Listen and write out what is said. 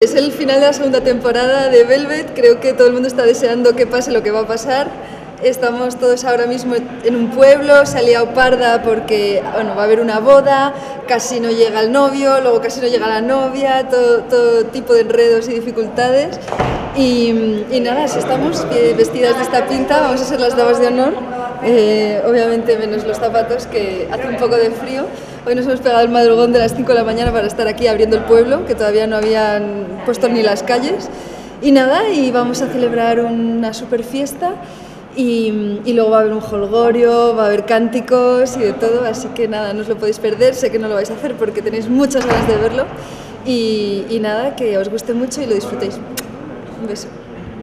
Es el final de la segunda temporada de Velvet, creo que todo el mundo está deseando que pase lo que va a pasar. Estamos todos ahora mismo en un pueblo, se ha liado parda porque bueno, va a haber una boda, casi no llega el novio, luego casi no llega la novia, todo, tipo de enredos y dificultades. Y, y nada, si estamos eh, vestidas de esta pinta, vamos a ser las damas de honor, eh, obviamente menos los zapatos que hace un poco de frío. Hoy nos hemos pegado el madrugón de las 5 de la mañana para estar aquí abriendo el pueblo, que todavía no habían puesto ni las calles. Y nada, y vamos a celebrar una super fiesta. Y, y, luego va a haber un holgorio, va a haber cánticos y de todo, así que nada, no os lo podéis perder, sé que no lo vais a hacer porque tenéis muchas ganas de verlo y, y nada, que os guste mucho y lo disfrutéis. Un beso.